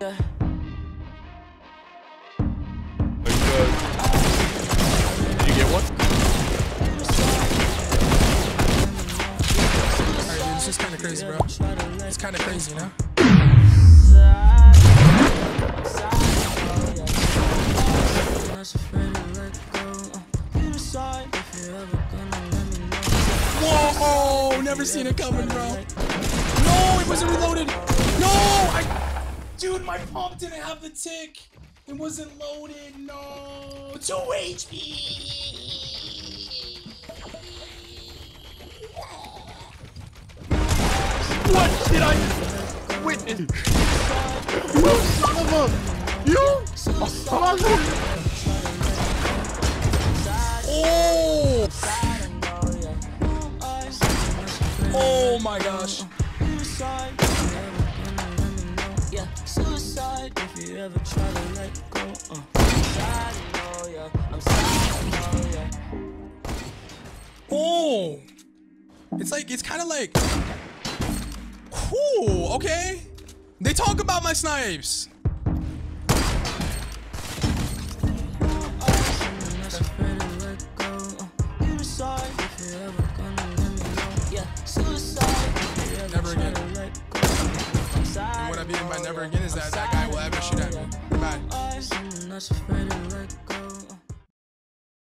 You get one? Alright, dude, it's just kind of crazy, bro. It's kind of crazy, you know? Whoa! Never seen it coming, bro. No, it wasn't reloaded. No, I, dude, my pump didn't have the tick. It wasn't loaded. No, two HP. What did I witness? You son of a... You son of a... Oh! Oh my gosh. Yeah, suicide if you ever try to let go. Uh, I'm sad, no, yeah. I'm sad, no, yeah. Oh! It's like, it's kind of like. Whew, okay. They talk about my snipes. Sad, What I mean by never again is that that guy will ever shoot at me. Bye.